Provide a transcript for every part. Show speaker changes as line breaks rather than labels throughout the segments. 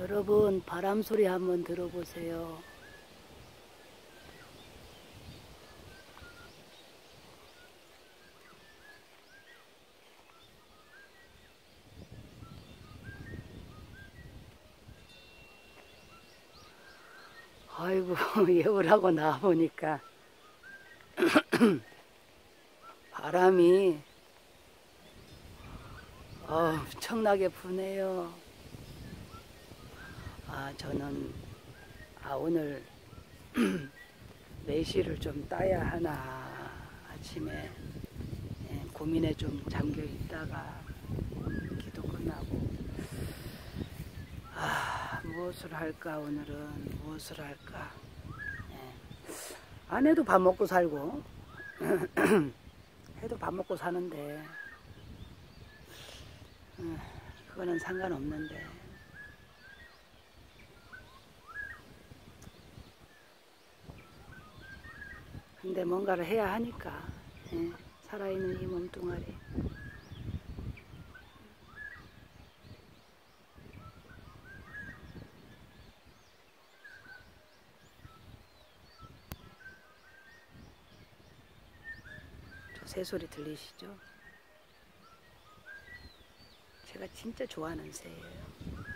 여러분 바람 소리 한번 들어보세요. 아이고 예우라고 나와보니까 바람이 엄청나게 부네요. 아 저는 아 오늘 매실을 좀 따야 하나 아침에 예, 고민에 좀 잠겨 있다가 기도 끝나고. 아 무엇을 할까 오늘은? 무엇을 할까? 예. 아내도 밥 먹고 살고. 해도 밥 먹고 사는데. 음, 그거는 상관없는데 근데 뭔가를 해야 하니까 예, 살아있는 이 몸뚱아리 저 새소리 들리시죠? 제가 진짜 좋아하는 새예요.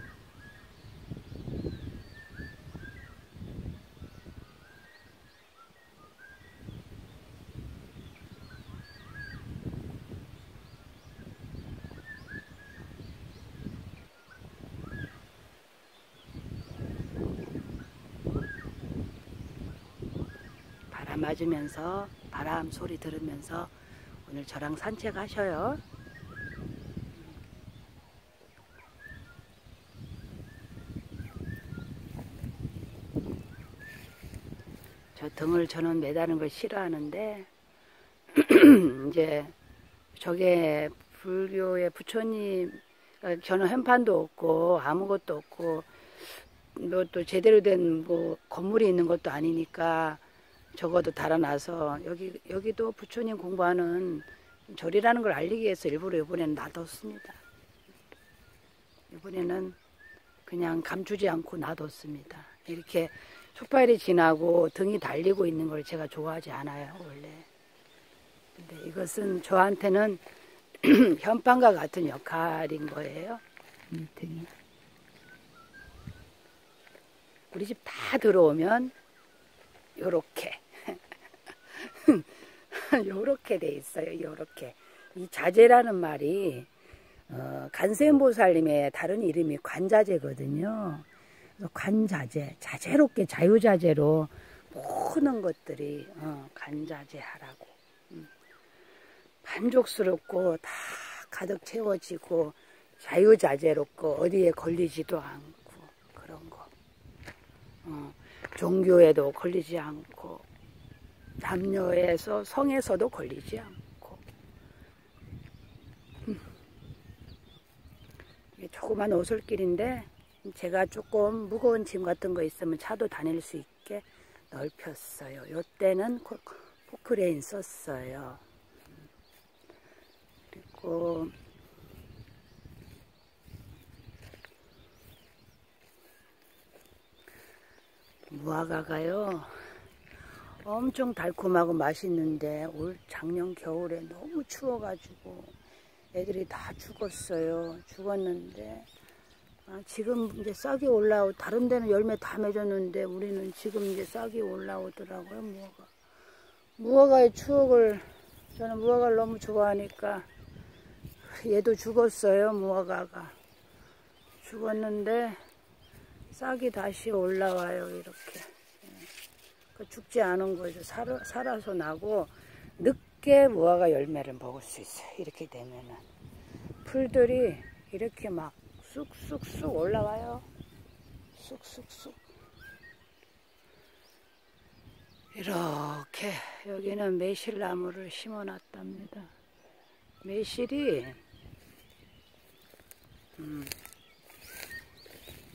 맞으면서 바람 소리 들으면서 오늘 저랑 산책하셔요. 저 등을 저는 매다는 걸 싫어하는데 이제 저게 불교의 부처님 어, 저는 현판도 없고 아무것도 없고 뭐 또 제대로 된 뭐 건물이 있는 것도 아니니까 적어도 달아나서 여기 여기도 부처님 공부하는 절이라는 걸 알리기 위해서 일부러 이번에는 놔뒀습니다. 이번에는 그냥 감추지 않고 놔뒀습니다. 이렇게 촉발이 지나고 등이 달리고 있는 걸 제가 좋아하지 않아요, 원래. 근데 이것은 저한테는 현판과 같은 역할인 거예요. 이 등이. 우리 집 다 들어오면 요렇게 요렇게 돼 있어요. 요렇게. 이 자재라는 말이 어, 간세음보살님의 다른 이름이 관자재거든요. 관자재, 자재롭게 자유자재로 모든 것들이 어, 관자재하라고 음. 만족스럽고 다 가득 채워지고 자유자재롭고 어디에 걸리지도 않고 그런 거 어, 종교에도 걸리지 않고 남녀에서 성에서도 걸리지 않고 음. 조그만 오솔길인데 제가 조금 무거운 짐 같은 거 있으면 차도 다닐 수 있게 넓혔어요. 요때는 포크레인 썼어요. 그리고 무화과가요. 엄청 달콤하고 맛있는데 올 작년 겨울에 너무 추워가지고 애들이 다 죽었어요. 죽었는데 아, 지금 이제 싹이 올라오 다른 데는 열매 다 맺었는데 우리는 지금 이제 싹이 올라오더라고요 무화과 무화과의 추억을 저는 무화과를 너무 좋아하니까 얘도 죽었어요 무화과가. 죽었는데 싹이 다시 올라와요 이렇게 그 죽지 않은 거죠 살아, 살아서 나고 늦게 무화과 열매를 먹을 수 있어요 이렇게 되면은 풀들이 이렇게 막 쑥쑥쑥 올라와요. 쑥쑥쑥. 이렇게 여기는 매실나무를 심어 놨답니다. 매실이 음,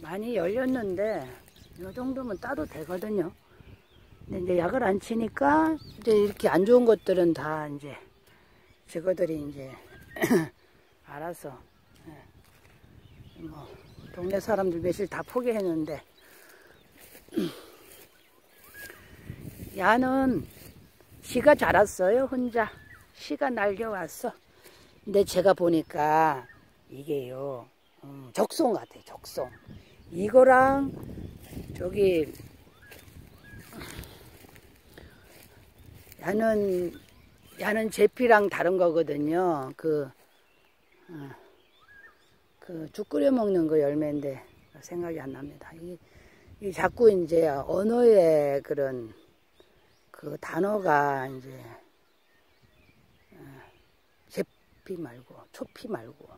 많이 열렸는데 이 정도면 따도 되거든요. 이제 약을 안 치니까 이제 이렇게 안 좋은 것들은 다 이제 저거들이 이제 알아서 뭐 동네 사람들 매실 다 포기했는데 야는 시가 자랐어요 혼자. 시가 날려왔어. 근데 제가 보니까 이게요 음, 적송 같아요 적송 이거랑 저기 야는 야는 제피랑 다른 거거든요 그, 어, 그죽 끓여 먹는 거 열매인데 생각이 안 납니다 이, 이 자꾸 이제 언어의 그런 그 단어가 이제 제피 어, 말고 초피 말고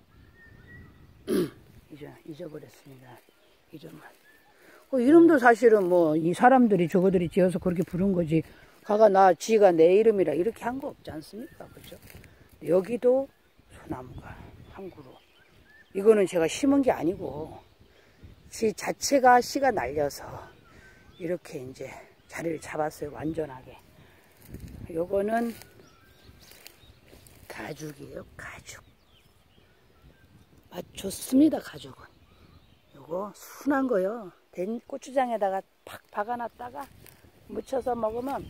잊어버렸습니다. 이름을. 그 이름도 사실은 뭐 이 사람들이 저거들이 지어서 그렇게 부른 거지. 가가 나 지가 내 이름이라 이렇게 한 거 없지 않습니까? 그죠? 여기도 소나무가 한 그루. 이거는 제가 심은 게 아니고 지 자체가 씨가 날려서 이렇게 이제 자리를 잡았어요. 완전하게. 요거는 가죽이에요. 가죽. 맛 좋습니다. 가죽은. 요거 순한 거요. 된 고추장에다가 팍 박아놨다가 묻혀서 먹으면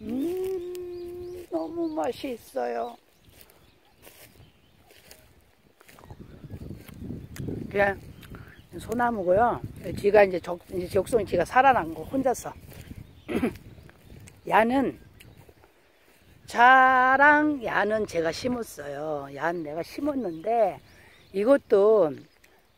음 너무 맛이 있어요. 그냥 소나무고요. 지가 이제 적, 이제 적성이 지가 살아난 거 혼자서. 야는 자랑 야는 제가 심었어요. 야는 내가 심었는데 이것도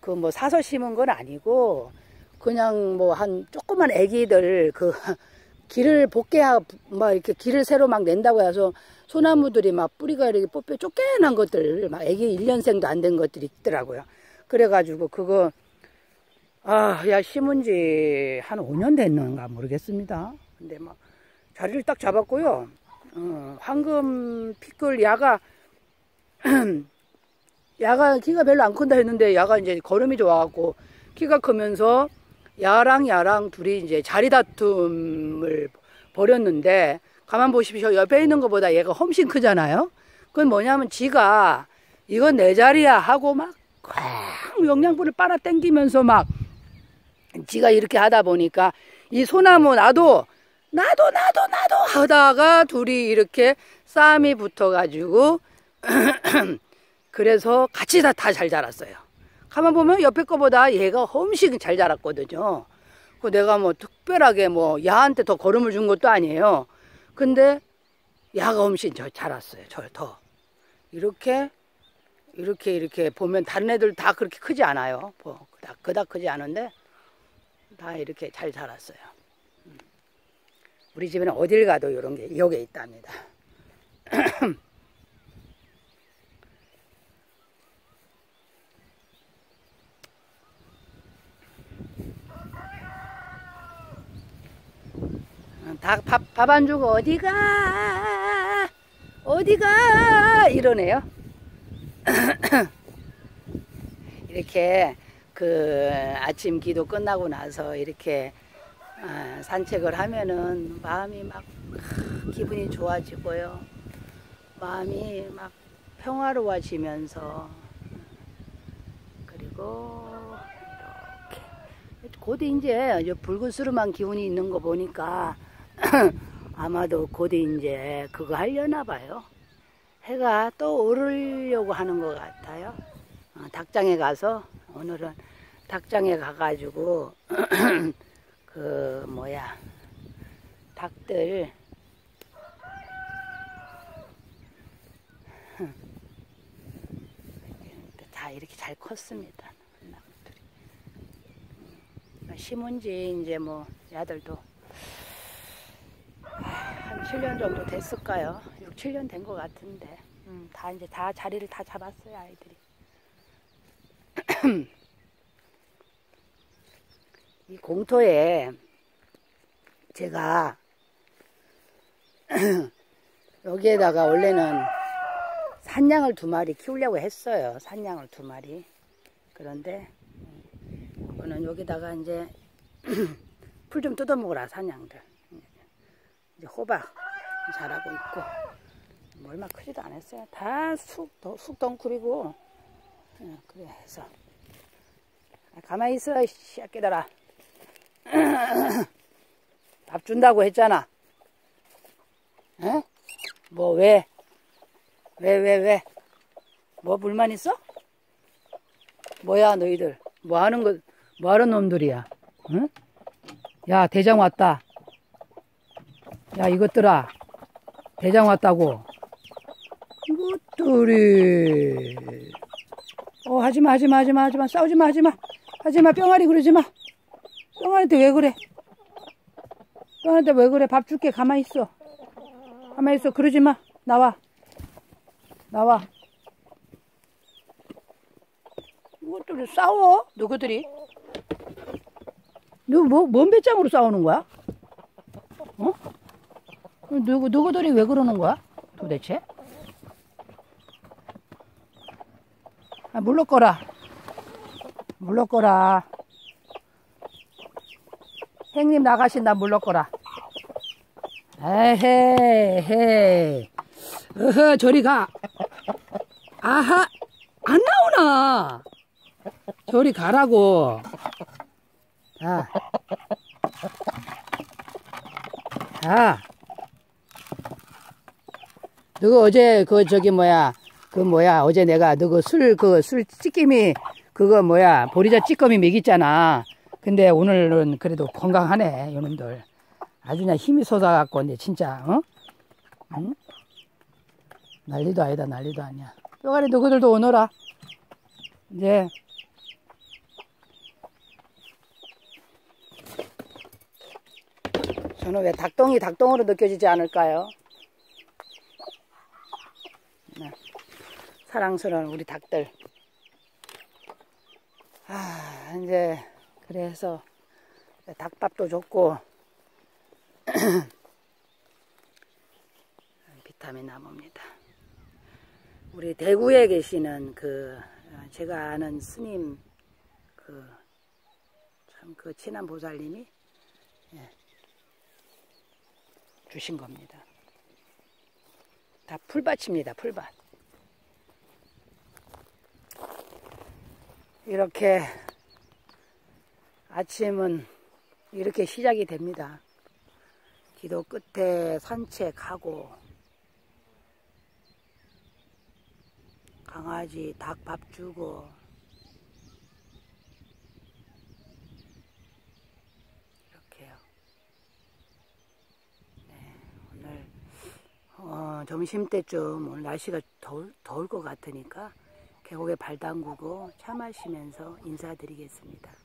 그 뭐 사서 심은 건 아니고 그냥 뭐 한 조그만 애기들 그 길을 복게 막 이렇게 길을 새로 막 낸다고 해서 소나무들이 막 뿌리가 이렇게 뽑혀 쫓겨난 것들 막 애기 1년생도 안 된 것들이 있더라고요. 그래가지고 그거 아, 야, 심은 지 한 5년 됐는가 모르겠습니다. 근데 막 자리를 딱 잡았고요. 어, 황금 피클 야가 야가 키가 별로 안 큰다 했는데 야가 이제 걸음이 좋아갖고 키가 크면서 야랑 야랑 둘이 이제 자리 다툼을 벌였는데 가만 보십시오. 옆에 있는 것보다 얘가 훨씬 크잖아요. 그건 뭐냐면 지가 이건 내 자리야 하고 막 영양분을 빨아 당기면서 막 지가 이렇게 하다 보니까 이 소나무 나도 나도 나도 나도 하다가 둘이 이렇게 싸움이 붙어가지고 그래서 같이 다 다 잘 자랐어요. 가만 보면 옆에 거보다 얘가 훨씬 잘 자랐거든요. 그 내가 뭐 특별하게 뭐 야한테 더 걸음을 준 것도 아니에요. 근데 야가 훨씬 저 자랐어요. 저 더. 이렇게 이렇게 이렇게 보면 다른 애들 다 그렇게 크지 않아요. 뭐 그닥 그닥 크지 않은데 다 이렇게 잘 자랐어요. 음. 우리 집에는 어딜 가도 이런 게 여기에 있답니다. 밥 안 주고 어디가 어디가 이러네요. 이렇게 그 아침 기도 끝나고 나서 이렇게 아, 산책을 하면은 마음이 막 기분이 좋아지고요. 마음이 막 평화로워지면서 그리고 이렇게 곧 이제 붉은스름한 기운이 있는 거 보니까 아마도 곧 이제 그거 하려나 봐요. 해가 또 오르려고 하는 것 같아요. 어, 닭장에 가서 오늘은 닭장에 가가지고 그 뭐야 닭들 다 이렇게 잘 컸습니다. 음, 심은 지 이제 뭐 야들도 한 7년 정도 됐을까요? 6, 7년 된 것 같은데 음, 다 이제 다 자리를 다 잡았어요 아이들이 이 공터에 제가 여기에다가 원래는 산양을 두 마리 키우려고 했어요. 산양을 두 마리. 그런데 이거는 여기다가 이제 풀 좀 뜯어먹으라 산양들. 이제 호박 자라고 있고 뭐 얼마 크지도 않았어요. 다 쑥, 쑥덩쿨이고 예, 그래 해서 가만히 있어, 이 새끼들아. 밥 준다고 했잖아. 에? 뭐, 왜? 왜, 왜, 왜? 뭐 불만 있어? 뭐야, 너희들? 뭐 하는 거, 뭐 하는 놈들이야? 응? 야, 대장 왔다. 야, 이것들아. 대장 왔다고. 이것들이. 어, 하지마, 하지마, 하지마, 하지마. 싸우지마, 하지마. 하지마, 뿅아리 그러지마. 뿅아리한테 왜 그래? 뿅아리한테 왜 그래? 밥 줄게. 가만히 있어. 가만히 있어. 그러지마. 나와. 나와. 이것들이 싸워? 누구들이? 누구, 뭐, 뭔 배짱으로 싸우는 거야? 어? 누구, 누구들이 왜 그러는 거야? 도대체? 아, 물러거라. 물러거라. 행님 나가신다, 물러거라. 에헤, 헤. 어허, 저리 가. 아하, 안 나오나? 저리 가라고. 자. 자. 너가 어제 그 저기 뭐야 그 뭐야 어제 내가 너 그 술 그 술 찌낌이 그거 뭐야 보리자 찌꺼미 먹였잖아. 근데 오늘은 그래도 건강하네 요놈들. 아주 그냥 힘이 솟아갖고 이제 진짜 어? 응? 난리도 아니다 난리도 아니야. 뼈가리 너희들도 오너라. 이제 저는 왜 닭똥이 닭똥으로 느껴지지 않을까요? 네. 사랑스러운 우리 닭들. 아, 이제, 그래서, 닭밥도 좋고, 비타민 나무입니다. 우리 대구에 계시는 그, 제가 아는 스님, 그, 참그 친한 보살님이, 예, 주신 겁니다. 다 풀밭입니다. 풀밭. 이렇게 아침은 이렇게 시작이 됩니다. 기도 끝에 산책하고 강아지 닭 밥 주고 이렇게요. 네, 오늘 어, 점심 때쯤 오늘 날씨가 더울, 더울 것 같으니까 계곡에 발 담그고 차 마시면서 인사드리겠습니다.